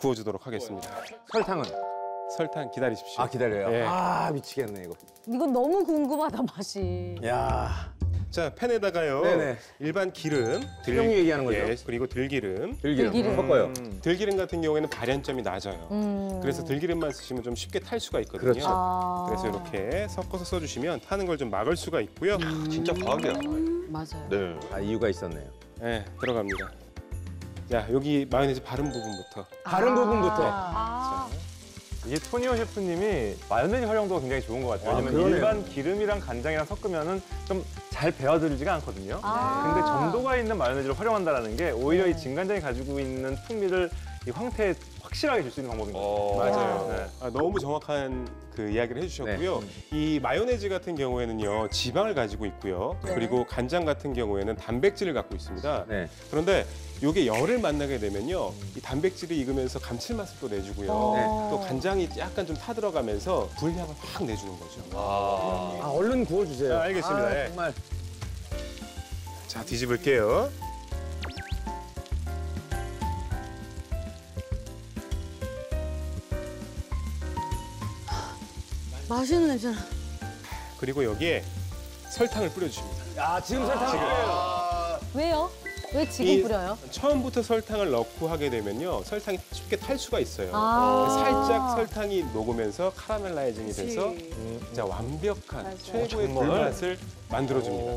구워주도록 하겠습니다. 설탕은? 설탕 기다리십시오. 아 기다려요. 예. 아 미치겠네 이거. 이건 너무 궁금하다 맛이. 야 자 팬에다가요. 네네. 일반 기름, 식용유 얘기하는 거죠? 예, 그리고 들기름. 들기름, 들기름. 섞어요. 들기름 같은 경우에는 발연점이 낮아요. 음. 그래서 들기름만 쓰시면 좀 쉽게 탈 수가 있거든요. 그렇죠. 아. 그래서 이렇게 섞어서 써주시면 타는 걸 좀 막을 수가 있고요. 진짜 과학이야. 맞아요. 네. 아 이유가 있었네요. 네, 들어갑니다. 자, 여기 마요네즈 바른 부분부터. 다른 부분부터. 아. 이게 토니오 셰프님이 마요네즈 활용도가 굉장히 좋은 것 같아요. 아, 왜냐면 그러네요. 일반 기름이랑 간장이랑 섞으면은 좀 잘 배어들지가 않거든요. 아. 근데 점도가 있는 마요네즈를 활용한다는 게 오히려 이 진간장이 가지고 있는 풍미를 이 황태에 확실하게 줄 수 있는 방법인 것 같아요. 어. 맞아요. 네. 아, 너무 정확한 그 이야기를 해주셨고요. 이 마요네즈 같은 경우에는요 지방을 가지고 있고요. 네. 그리고 간장 같은 경우에는 단백질을 갖고 있습니다. 네. 그런데 이게 열을 만나게 되면요, 이 단백질이 익으면서 감칠맛을 또 내주고요. 어. 네, 또 간장이 약간 좀 타들어가면서 불향을 확 내주는 거죠. 아. 아 얼른 구워주세요. 네, 알겠습니다. 아, 예. 정말. 자 뒤집을게요. 맛있는 냄새. 그리고 여기에 설탕을 뿌려주십니다. 아 지금 설탕. 왜요? 왜 지금 이- 뿌려요? 처음부터 설탕을 넣고 하게 되면요, 설탕이 쉽게 탈 수가 있어요. 아. 살짝 설탕이 녹으면서 카라멜라이징이 돼서 진짜 완벽한 최고의 정말? 불맛을 만들어줍니다.